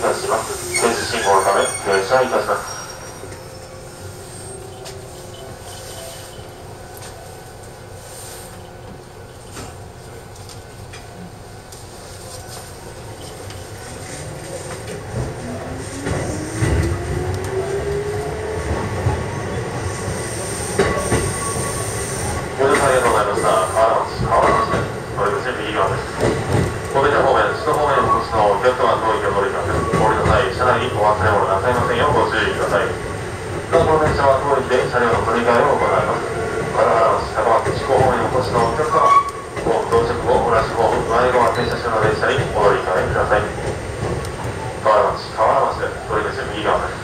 たします停止信号のため停車いたしますありがとうございました。川原町、川原町です。これで準備いいようです。お越しのお客様当行乗り換えです。お降りの際、車内にお忘れ物なさいませんようご注意ください。なお、この電車は当駅で車両の取り替えを行います神奈。川原町、高松、地方方面にお越しのお客様、ホーム到着後、同じホーム、前側停車中の電車にお乗り換えください。川原町河原町で取り口右側です